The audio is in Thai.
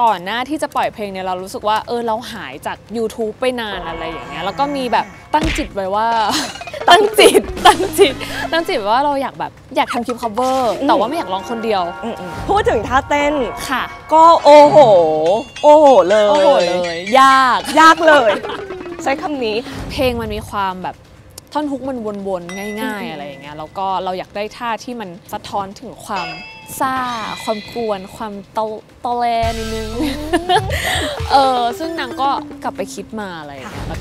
ก่อนหน้าที่จะปล่อยเพลงเนี่ยเรารู้สึกว่าเออเราหายจาก YouTube ไปนานอะไรอย่างเงี้ยแล้วก็มีแบบตั้งจิตไว้ว่า ตั้งจิต ตั้งจิต ตั้งจิตไว้ว่าเราอยากแบบอยากทำคลิป cover แต่ว่าไม่อยากร้องคนเดียวอืมๆพูดถึงท่าเต้นค่ะ ก็โอ้โห โอ้โหเลยโอ้โหเลยยาก ยากเลย ใช้คำนี้ เพลงมันมีความแบบท่อนฮุกมันวนๆ ง่าย ๆ อะไรอย่างเงี้ยแล้วก็เราอยากได้ท่าที่มันสะท้อนถึงความ ซ่า ความกวน ความตะตะแลนิดนึง เออ ซึ่งนางก็กลับไปคิดมาอะไรอย่างเงี้ยแล้ว